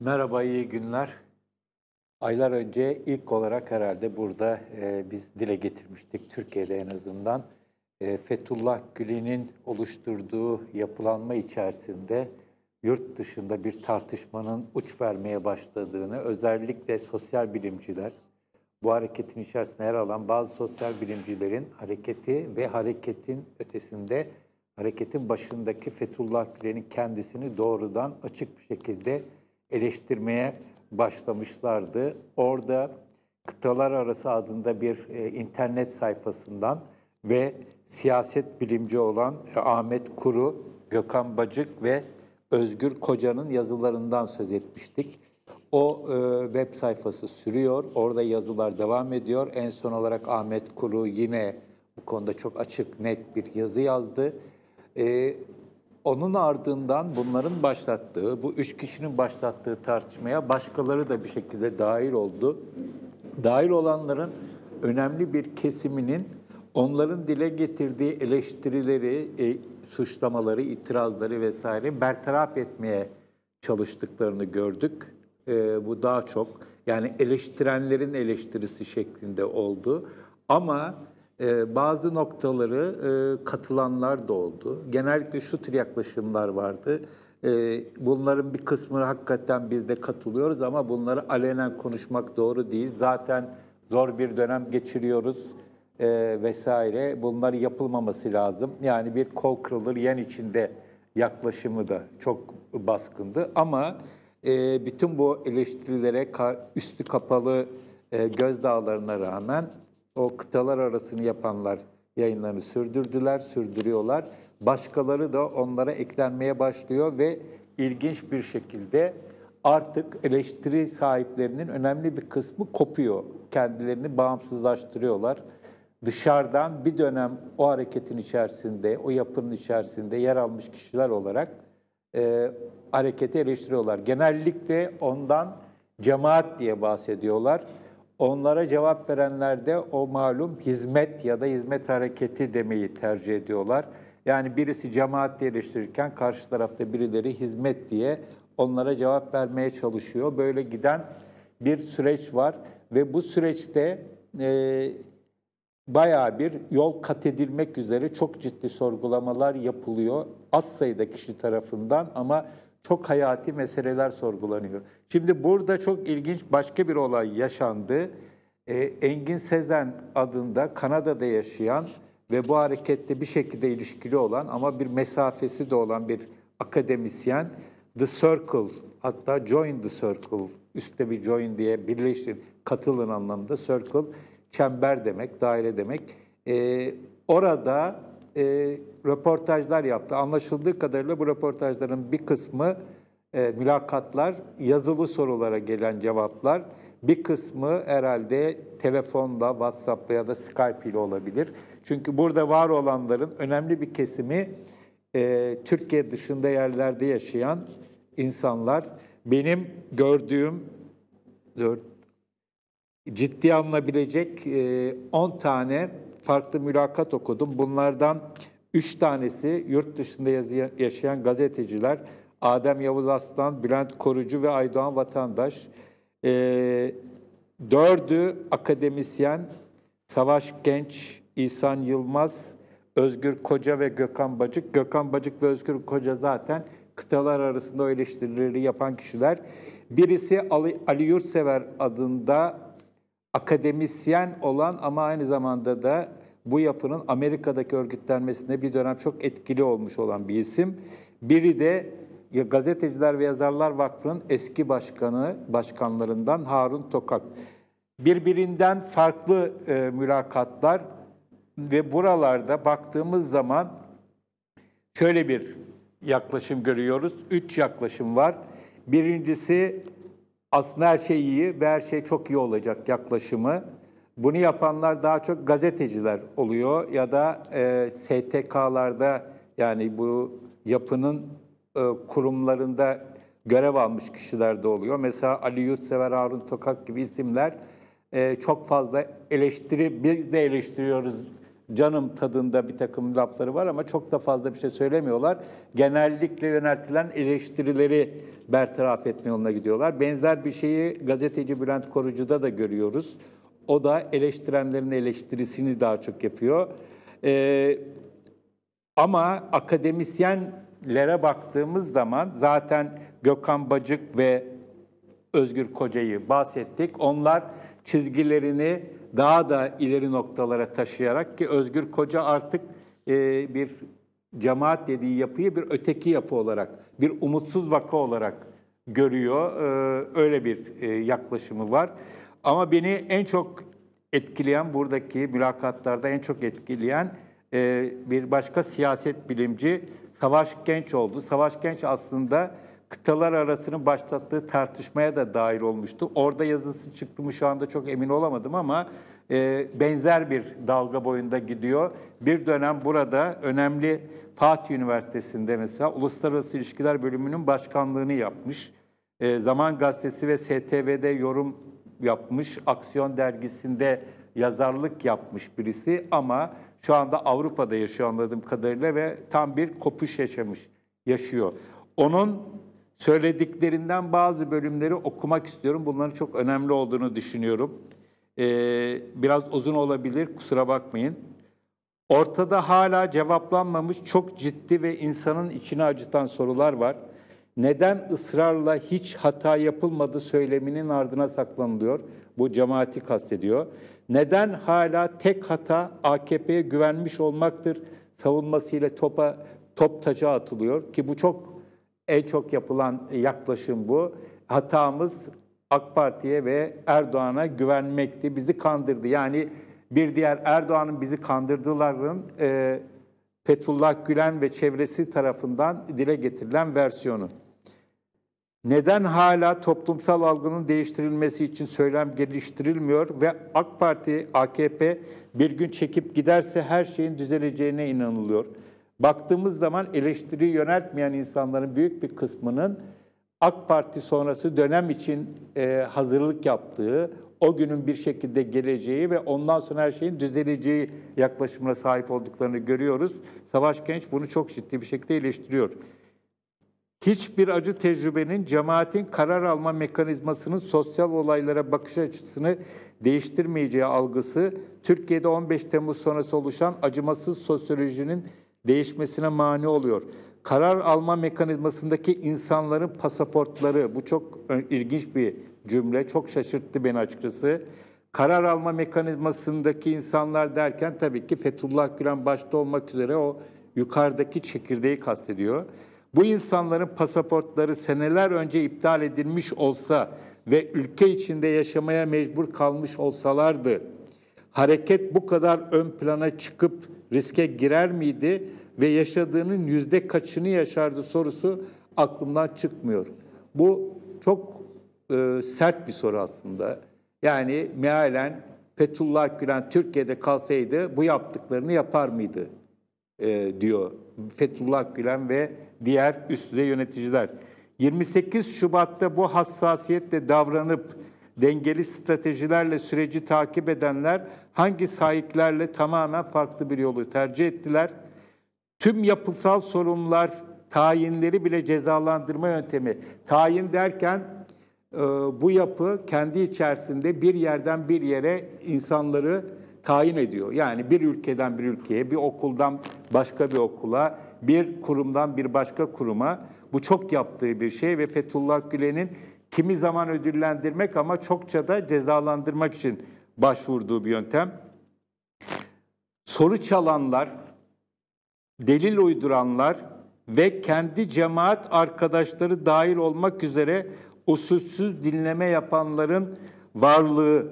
Merhaba, iyi günler. Aylar önce ilk olarak herhalde burada e, biz dile getirmiştik, Türkiye'de en azından. E, Fethullah Gülen'in oluşturduğu yapılanma içerisinde yurt dışında bir tartışmanın uç vermeye başladığını, özellikle sosyal bilimciler, bu hareketin içerisinde yer alan bazı sosyal bilimcilerin hareketi ve hareketin ötesinde hareketin başındaki Fethullah Gülen'in kendisini doğrudan açık bir şekilde eleştirmeye başlamışlardı. Orada Kıtalar Arası adında bir e, internet sayfasından ve siyaset bilimci olan e, Ahmet Kuru, Gökhan Bacık ve Özgür Koca'nın yazılarından söz etmiştik. O e, web sayfası sürüyor, orada yazılar devam ediyor. En son olarak Ahmet Kuru yine bu konuda çok açık, net bir yazı yazdı. E, onun ardından bunların başlattığı, bu üç kişinin başlattığı tartışmaya başkaları da bir şekilde dahil oldu. Dahil olanların önemli bir kesiminin onların dile getirdiği eleştirileri, e, suçlamaları, itirazları vesaire bertaraf etmeye çalıştıklarını gördük. E, bu daha çok yani eleştirenlerin eleştirisi şeklinde oldu. Ama e, bazı noktaları e, katılanlar da oldu. Genellikle şu tür yaklaşımlar vardı. E, bunların bir kısmını hakikaten biz de katılıyoruz ama bunları alenen konuşmak doğru değil. Zaten zor bir dönem geçiriyoruz e, vesaire. Bunlar yapılmaması lazım. Yani bir kol kırılır yen içinde yaklaşımı da çok baskındı. Ama e, bütün bu eleştirilere üstü kapalı e, gözdağlarına rağmen o kıtalar arasını yapanlar yayınlarını sürdürdüler, sürdürüyorlar. Başkaları da onlara eklenmeye başlıyor ve ilginç bir şekilde artık eleştiri sahiplerinin önemli bir kısmı kopuyor. Kendilerini bağımsızlaştırıyorlar. Dışarıdan bir dönem o hareketin içerisinde, o yapının içerisinde yer almış kişiler olarak e, hareketi eleştiriyorlar. Genellikle ondan cemaat diye bahsediyorlar. Onlara cevap verenler de o malum hizmet ya da hizmet hareketi demeyi tercih ediyorlar. Yani birisi cemaat diye karşı tarafta birileri hizmet diye onlara cevap vermeye çalışıyor. Böyle giden bir süreç var ve bu süreçte e, bayağı bir yol kat edilmek üzere çok ciddi sorgulamalar yapılıyor. Az sayıda kişi tarafından ama çok hayati meseleler sorgulanıyor. Şimdi burada çok ilginç başka bir olay yaşandı. Ee, Engin Sezen adında Kanada'da yaşayan ve bu harekette bir şekilde ilişkili olan ama bir mesafesi de olan bir akademisyen The Circle hatta Join the Circle üstte bir join diye birleştir katılın anlamında Circle çember demek, daire demek. Ee, orada e, röportajlar yaptı. Anlaşıldığı kadarıyla bu röportajların bir kısmı e, mülakatlar, yazılı sorulara gelen cevaplar. Bir kısmı herhalde telefonla, WhatsApp'la ya da Skype ile olabilir. Çünkü burada var olanların önemli bir kesimi e, Türkiye dışında yerlerde yaşayan insanlar. Benim gördüğüm ciddi alınabilecek 10 e, tane farklı mülakat okudum. Bunlardan 3 tanesi yurt dışında yaşayan gazeteciler. Adem Yavuz Aslan, Bülent Korucu ve Aydoğan Vatandaş. E, dördü akademisyen, Savaş Genç, İhsan Yılmaz, Özgür Koca ve Gökhan Bacık. Gökhan Bacık ve Özgür Koca zaten kıtalar arasında eleştirileri yapan kişiler. Birisi Ali, Ali Yurtsever adında akademisyen olan ama aynı zamanda da bu yapının Amerika'daki örgütlenmesinde bir dönem çok etkili olmuş olan bir isim. Biri de Gazeteciler ve Yazarlar Vakfı'nın eski başkanı, başkanlarından Harun Tokak. Birbirinden farklı e, mülakatlar ve buralarda baktığımız zaman şöyle bir yaklaşım görüyoruz. Üç yaklaşım var. Birincisi aslında her şey iyi ve her şey çok iyi olacak yaklaşımı. Bunu yapanlar daha çok gazeteciler oluyor ya da e, STK'larda yani bu yapının e, kurumlarında görev almış kişiler de oluyor. Mesela Ali Yurtsever, Harun Tokak gibi isimler e, çok fazla eleştiri, biz de eleştiriyoruz canım tadında bir takım lafları var ama çok da fazla bir şey söylemiyorlar. Genellikle yöneltilen eleştirileri bertaraf etme yoluna gidiyorlar. Benzer bir şeyi gazeteci Bülent Korucu'da da görüyoruz. O da eleştirenlerin eleştirisini daha çok yapıyor. Ee, ama akademisyenlere baktığımız zaman zaten Gökhan Bacık ve Özgür Koca'yı bahsettik. Onlar çizgilerini daha da ileri noktalara taşıyarak ki Özgür Koca artık e, bir cemaat dediği yapıyı bir öteki yapı olarak, bir umutsuz vaka olarak görüyor. E, öyle bir e, yaklaşımı var. Ama beni en çok etkileyen buradaki mülakatlarda en çok etkileyen e, bir başka siyaset bilimci Savaş Genç oldu. Savaş Genç aslında kıtalar arasının başlattığı tartışmaya da dahil olmuştu. Orada yazısı çıktı mı şu anda çok emin olamadım ama e, benzer bir dalga boyunda gidiyor. Bir dönem burada önemli Fatih Üniversitesi'nde mesela Uluslararası İlişkiler Bölümünün başkanlığını yapmış. E, Zaman Gazetesi ve STV'de yorum yapmış, Aksiyon Dergisi'nde yazarlık yapmış birisi ama şu anda Avrupa'da yaşıyor anladığım kadarıyla ve tam bir kopuş yaşamış, yaşıyor. Onun söylediklerinden bazı bölümleri okumak istiyorum. Bunların çok önemli olduğunu düşünüyorum. Ee, biraz uzun olabilir, kusura bakmayın. Ortada hala cevaplanmamış çok ciddi ve insanın içini acıtan sorular var. Neden ısrarla hiç hata yapılmadı söyleminin ardına saklanılıyor? Bu cemaati kastediyor. Neden hala tek hata AKP'ye güvenmiş olmaktır savunmasıyla topa top taca atılıyor ki bu çok en çok yapılan yaklaşım bu. Hatamız AK Parti'ye ve Erdoğan'a güvenmekti. Bizi kandırdı. Yani bir diğer Erdoğan'ın bizi kandırdıların e, Fethullah Gülen ve çevresi tarafından dile getirilen versiyonu. Neden hala toplumsal algının değiştirilmesi için söylem geliştirilmiyor ve AK Parti, AKP bir gün çekip giderse her şeyin düzeleceğine inanılıyor. Baktığımız zaman eleştiri yöneltmeyen insanların büyük bir kısmının AK Parti sonrası dönem için e, hazırlık yaptığı, o günün bir şekilde geleceği ve ondan sonra her şeyin düzeleceği yaklaşımına sahip olduklarını görüyoruz. Savaş Genç bunu çok ciddi bir şekilde eleştiriyor. Hiçbir acı tecrübenin cemaatin karar alma mekanizmasının sosyal olaylara bakış açısını değiştirmeyeceği algısı, Türkiye'de 15 Temmuz sonrası oluşan acımasız sosyolojinin değişmesine mani oluyor. Karar alma mekanizmasındaki insanların pasaportları, bu çok ilginç bir cümle, çok şaşırttı beni açıkçası. Karar alma mekanizmasındaki insanlar derken tabii ki Fethullah Gülen başta olmak üzere o yukarıdaki çekirdeği kastediyor. Bu insanların pasaportları seneler önce iptal edilmiş olsa ve ülke içinde yaşamaya mecbur kalmış olsalardı, hareket bu kadar ön plana çıkıp riske girer miydi ve yaşadığının yüzde kaçını yaşardı sorusu aklımdan çıkmıyor. Bu çok e, sert bir soru aslında. Yani mealen Fethullah Gülen Türkiye'de kalsaydı bu yaptıklarını yapar mıydı e, diyor Fethullah Gülen ve diğer üst düzey yöneticiler. 28 Şubat'ta bu hassasiyetle davranıp dengeli stratejilerle süreci takip edenler hangi sahiplerle tamamen farklı bir yolu tercih ettiler. Tüm yapısal sorunlar, tayinleri bile cezalandırma yöntemi. Tayin derken e, bu yapı kendi içerisinde bir yerden bir yere insanları tayin ediyor. Yani bir ülkeden bir ülkeye, bir okuldan başka bir okula, bir kurumdan bir başka kuruma. Bu çok yaptığı bir şey ve Fethullah Gülen'in kimi zaman ödüllendirmek ama çokça da cezalandırmak için başvurduğu bir yöntem. Soru çalanlar, delil uyduranlar ve kendi cemaat arkadaşları dahil olmak üzere usulsüz dinleme yapanların varlığı.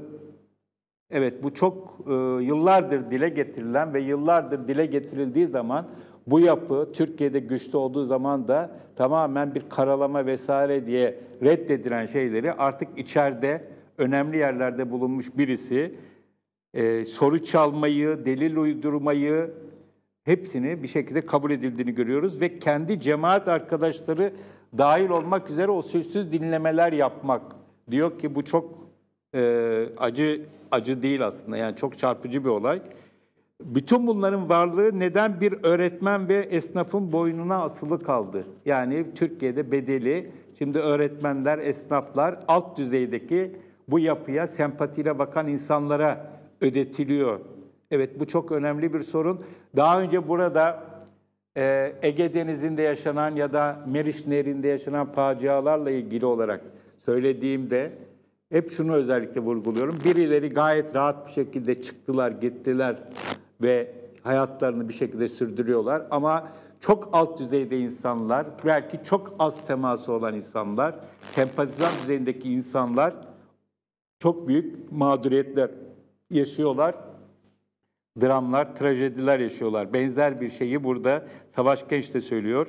Evet bu çok e, yıllardır dile getirilen ve yıllardır dile getirildiği zaman bu yapı Türkiye'de güçlü olduğu zaman da tamamen bir karalama vesaire diye reddedilen şeyleri artık içeride önemli yerlerde bulunmuş birisi e, soru çalmayı, delil uydurmayı hepsini bir şekilde kabul edildiğini görüyoruz ve kendi cemaat arkadaşları dahil olmak üzere o sözsüz dinlemeler yapmak diyor ki bu çok e, acı acı değil aslında yani çok çarpıcı bir olay. Bütün bunların varlığı neden bir öğretmen ve esnafın boynuna asılı kaldı? Yani Türkiye'de bedeli, şimdi öğretmenler, esnaflar alt düzeydeki bu yapıya sempatiyle bakan insanlara ödetiliyor. Evet bu çok önemli bir sorun. Daha önce burada e, Ege Denizi'nde yaşanan ya da Meriç Nehri'nde yaşanan facialarla ilgili olarak söylediğimde hep şunu özellikle vurguluyorum. Birileri gayet rahat bir şekilde çıktılar, gittiler ve hayatlarını bir şekilde sürdürüyorlar. Ama çok alt düzeyde insanlar, belki çok az teması olan insanlar, sempatizan düzeyindeki insanlar çok büyük mağduriyetler yaşıyorlar. Dramlar, trajediler yaşıyorlar. Benzer bir şeyi burada Savaş Genç de söylüyor.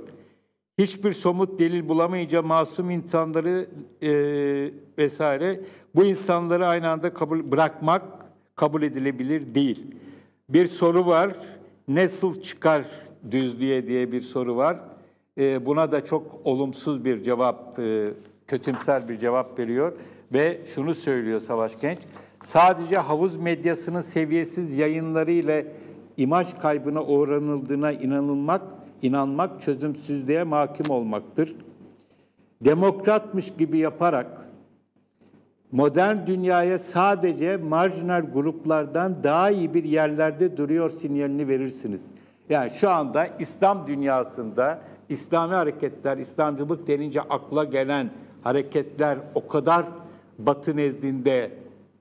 Hiçbir somut delil bulamayınca masum insanları e, vesaire bu insanları aynı anda kabul bırakmak kabul edilebilir değil. Bir soru var. Nasıl çıkar düzlüğe diye bir soru var. E, buna da çok olumsuz bir cevap, e, kötümser bir cevap veriyor. Ve şunu söylüyor Savaş Genç. Sadece havuz medyasının seviyesiz yayınları ile imaj kaybına uğranıldığına inanılmak, inanmak çözümsüzlüğe mahkum olmaktır. Demokratmış gibi yaparak modern dünyaya sadece marjinal gruplardan daha iyi bir yerlerde duruyor sinyalini verirsiniz. Yani şu anda İslam dünyasında İslami hareketler, İslamcılık denince akla gelen hareketler o kadar Batı nezdinde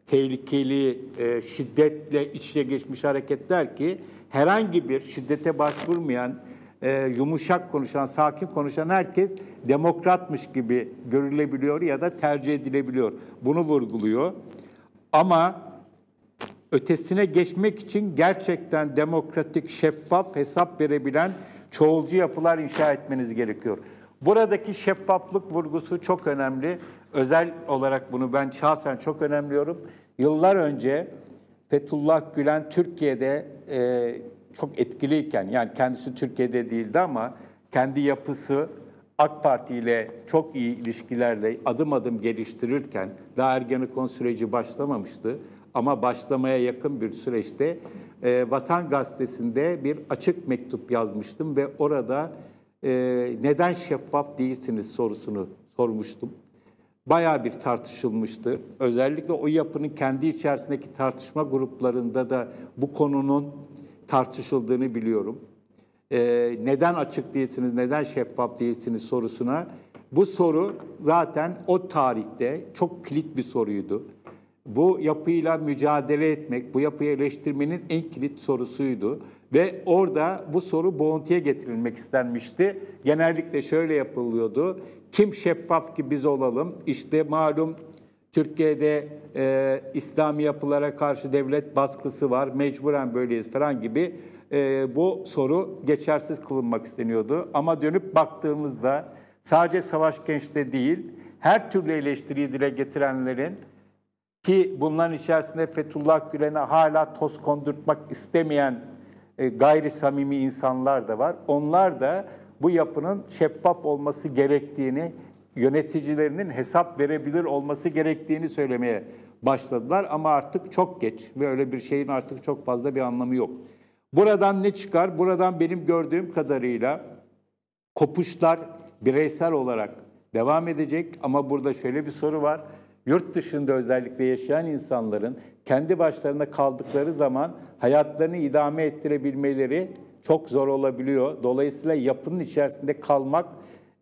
tehlikeli, e, şiddetle içe geçmiş hareketler ki herhangi bir şiddete başvurmayan, e, yumuşak konuşan, sakin konuşan herkes demokratmış gibi görülebiliyor ya da tercih edilebiliyor. Bunu vurguluyor. Ama ötesine geçmek için gerçekten demokratik, şeffaf, hesap verebilen çoğulcu yapılar inşa etmeniz gerekiyor. Buradaki şeffaflık vurgusu çok önemli. Özel olarak bunu ben şahsen çok önemliyorum. Yıllar önce Fethullah Gülen Türkiye'de e, çok etkiliyken, yani kendisi Türkiye'de değildi ama kendi yapısı AK Parti ile çok iyi ilişkilerle adım adım geliştirirken, daha Ergenekon süreci başlamamıştı ama başlamaya yakın bir süreçte e, Vatan Gazetesi'nde bir açık mektup yazmıştım ve orada e, neden şeffaf değilsiniz sorusunu sormuştum bayağı bir tartışılmıştı. Özellikle o yapının kendi içerisindeki tartışma gruplarında da bu konunun tartışıldığını biliyorum. Ee, neden açık değilsiniz, neden şeffaf değilsiniz sorusuna bu soru zaten o tarihte çok kilit bir soruydu. Bu yapıyla mücadele etmek, bu yapıyı eleştirmenin en kilit sorusuydu. Ve orada bu soru boğuntuya getirilmek istenmişti. Genellikle şöyle yapılıyordu. Kim şeffaf ki biz olalım? İşte malum Türkiye'de e, İslami yapılara karşı devlet baskısı var, mecburen böyleyiz falan gibi e, bu soru geçersiz kılınmak isteniyordu. Ama dönüp baktığımızda sadece Savaş Genç'te değil, her türlü eleştiriyi dile getirenlerin ki bunların içerisinde Fethullah Gülen'e hala toz kondurtmak istemeyen e, gayri samimi insanlar da var. Onlar da bu yapının şeffaf olması gerektiğini, yöneticilerinin hesap verebilir olması gerektiğini söylemeye başladılar ama artık çok geç ve öyle bir şeyin artık çok fazla bir anlamı yok. Buradan ne çıkar? Buradan benim gördüğüm kadarıyla kopuşlar bireysel olarak devam edecek ama burada şöyle bir soru var. Yurt dışında özellikle yaşayan insanların kendi başlarına kaldıkları zaman hayatlarını idame ettirebilmeleri çok zor olabiliyor. Dolayısıyla yapının içerisinde kalmak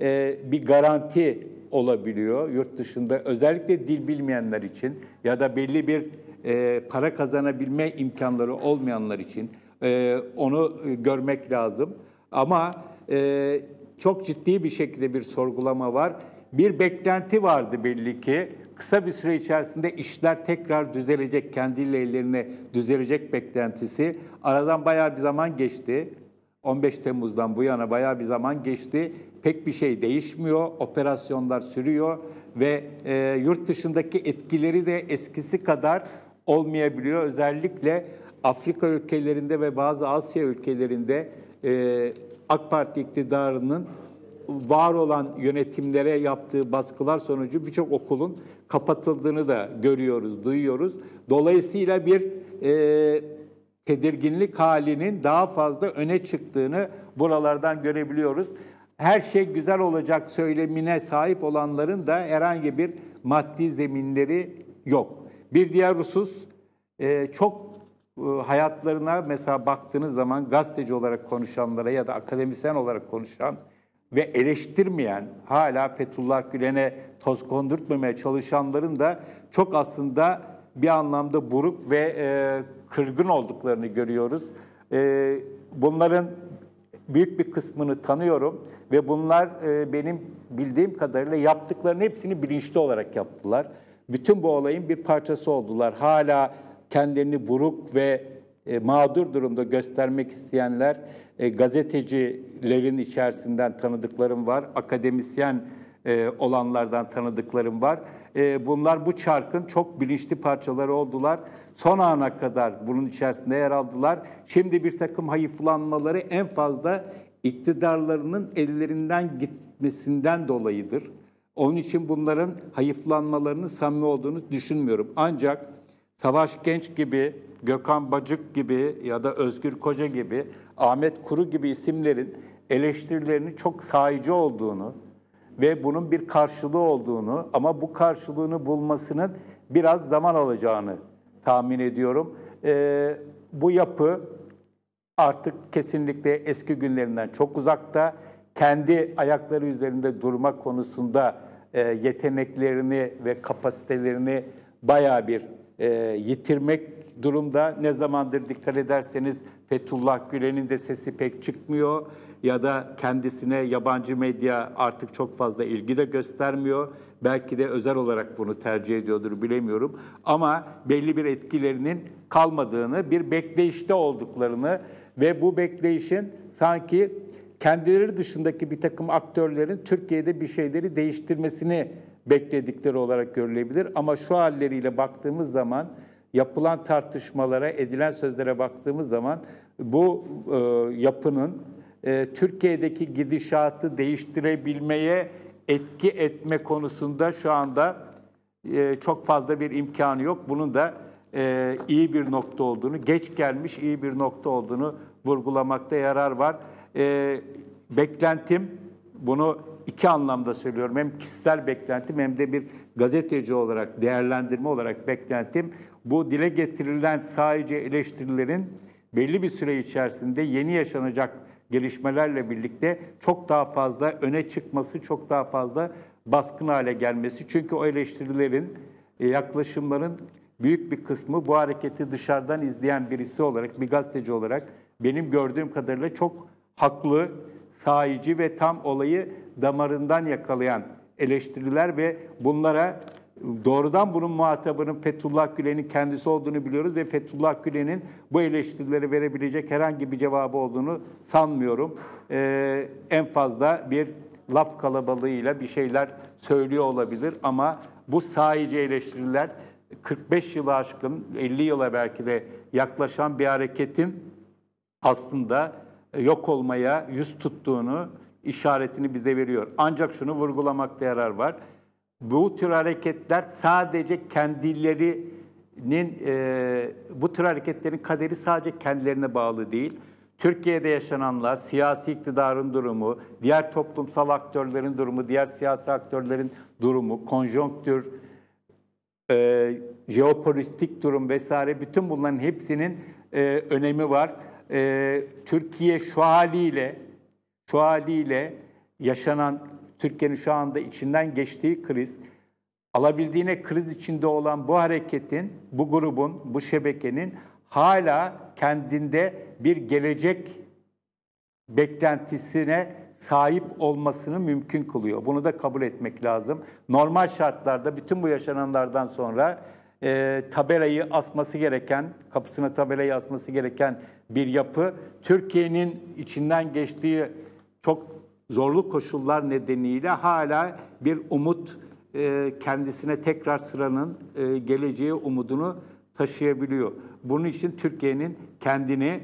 e, bir garanti olabiliyor yurt dışında. Özellikle dil bilmeyenler için ya da belli bir e, para kazanabilme imkanları olmayanlar için e, onu görmek lazım. Ama e, çok ciddi bir şekilde bir sorgulama var. Bir beklenti vardı belli ki kısa bir süre içerisinde işler tekrar düzelecek, kendiyle ellerine düzelecek beklentisi. Aradan bayağı bir zaman geçti. 15 Temmuz'dan bu yana bayağı bir zaman geçti. Pek bir şey değişmiyor, operasyonlar sürüyor ve e, yurt dışındaki etkileri de eskisi kadar olmayabiliyor. Özellikle Afrika ülkelerinde ve bazı Asya ülkelerinde e, AK Parti iktidarının var olan yönetimlere yaptığı baskılar sonucu birçok okulun kapatıldığını da görüyoruz, duyuyoruz. Dolayısıyla bir e, tedirginlik halinin daha fazla öne çıktığını buralardan görebiliyoruz. Her şey güzel olacak söylemine sahip olanların da herhangi bir maddi zeminleri yok. Bir diğer husus e, çok e, hayatlarına mesela baktığınız zaman gazeteci olarak konuşanlara ya da akademisyen olarak konuşan ve eleştirmeyen, hala Fethullah Gülen'e toz kondurtmamaya çalışanların da çok aslında bir anlamda buruk ve e, kırgın olduklarını görüyoruz. E, bunların büyük bir kısmını tanıyorum ve bunlar e, benim bildiğim kadarıyla yaptıklarının hepsini bilinçli olarak yaptılar. Bütün bu olayın bir parçası oldular. Hala kendilerini buruk ve e, mağdur durumda göstermek isteyenler e, gazetecilerin içerisinden tanıdıklarım var, akademisyen e, olanlardan tanıdıklarım var. E, bunlar bu çarkın çok bilinçli parçaları oldular. Son ana kadar bunun içerisinde yer aldılar. Şimdi bir takım hayıflanmaları en fazla iktidarlarının ellerinden gitmesinden dolayıdır. Onun için bunların hayıflanmalarının samimi olduğunu düşünmüyorum. Ancak Savaş Genç gibi, Gökhan Bacık gibi ya da Özgür Koca gibi, Ahmet Kuru gibi isimlerin eleştirilerinin çok sahici olduğunu ve bunun bir karşılığı olduğunu ama bu karşılığını bulmasının biraz zaman alacağını tahmin ediyorum. Ee, bu yapı artık kesinlikle eski günlerinden çok uzakta. Kendi ayakları üzerinde durma konusunda e, yeteneklerini ve kapasitelerini bayağı bir e, yitirmek durumda. Ne zamandır dikkat ederseniz Fethullah Gülen'in de sesi pek çıkmıyor ya da kendisine yabancı medya artık çok fazla ilgi de göstermiyor. Belki de özel olarak bunu tercih ediyordur bilemiyorum. Ama belli bir etkilerinin kalmadığını, bir bekleyişte olduklarını ve bu bekleyişin sanki kendileri dışındaki bir takım aktörlerin Türkiye'de bir şeyleri değiştirmesini bekledikleri olarak görülebilir. Ama şu halleriyle baktığımız zaman yapılan tartışmalara, edilen sözlere baktığımız zaman bu e, yapının e, Türkiye'deki gidişatı değiştirebilmeye etki etme konusunda şu anda e, çok fazla bir imkanı yok. Bunun da e, iyi bir nokta olduğunu, geç gelmiş iyi bir nokta olduğunu vurgulamakta yarar var. E, beklentim, bunu iki anlamda söylüyorum. Hem kişisel beklentim hem de bir gazeteci olarak, değerlendirme olarak beklentim. Bu dile getirilen sadece eleştirilerin belli bir süre içerisinde yeni yaşanacak gelişmelerle birlikte çok daha fazla öne çıkması, çok daha fazla baskın hale gelmesi. Çünkü o eleştirilerin, e, yaklaşımların büyük bir kısmı bu hareketi dışarıdan izleyen birisi olarak, bir gazeteci olarak benim gördüğüm kadarıyla çok haklı, sahici ve tam olayı damarından yakalayan eleştiriler ve bunlara doğrudan bunun muhatabının Fethullah Gülen'in kendisi olduğunu biliyoruz ve Fethullah Gülen'in bu eleştirileri verebilecek herhangi bir cevabı olduğunu sanmıyorum. Ee, en fazla bir laf kalabalığıyla bir şeyler söylüyor olabilir ama bu sahici eleştiriler 45 yılı aşkın, 50 yıla belki de yaklaşan bir hareketin aslında yok olmaya yüz tuttuğunu işaretini bize veriyor. Ancak şunu vurgulamakta yarar var. Bu tür hareketler sadece kendilerinin, e, bu tür hareketlerin kaderi sadece kendilerine bağlı değil. Türkiye'de yaşananlar, siyasi iktidarın durumu, diğer toplumsal aktörlerin durumu, diğer siyasi aktörlerin durumu, konjonktür, e, jeopolitik durum vesaire bütün bunların hepsinin e, önemi var. E, Türkiye şu haliyle, şu haliyle yaşanan Türkiye'nin şu anda içinden geçtiği kriz, alabildiğine kriz içinde olan bu hareketin, bu grubun, bu şebekenin hala kendinde bir gelecek beklentisine sahip olmasını mümkün kılıyor. Bunu da kabul etmek lazım. Normal şartlarda bütün bu yaşananlardan sonra e, tabelayı asması gereken, kapısına tabelayı asması gereken bir yapı, Türkiye'nin içinden geçtiği çok zorlu koşullar nedeniyle hala bir umut e, kendisine tekrar sıranın e, geleceği umudunu taşıyabiliyor. Bunun için Türkiye'nin kendini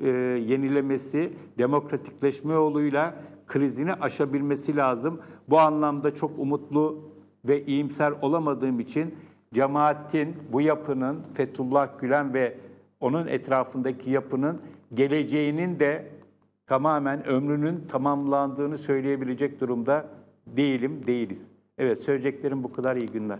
e, yenilemesi, demokratikleşme yoluyla krizini aşabilmesi lazım. Bu anlamda çok umutlu ve iyimser olamadığım için cemaatin, bu yapının Fethullah Gülen ve onun etrafındaki yapının geleceğinin de tamamen ömrünün tamamlandığını söyleyebilecek durumda değilim, değiliz. Evet söyleyeceklerim bu kadar iyi günler.